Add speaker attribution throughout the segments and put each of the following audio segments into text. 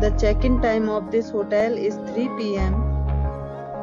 Speaker 1: The check-in time of this hotel is 3 p.m.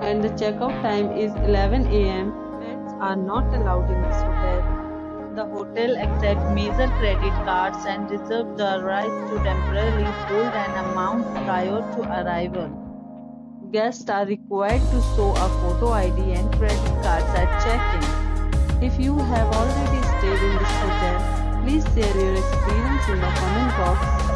Speaker 1: and the check-out time is 11 a.m. Pets are not allowed in this hotel. The hotel accepts major credit cards and reserves the right to temporarily hold an amount prior to arrival. Guests are required to show a photo ID and credit cards at check-in. If you have already stayed in this hotel, please share your experience in the comment box.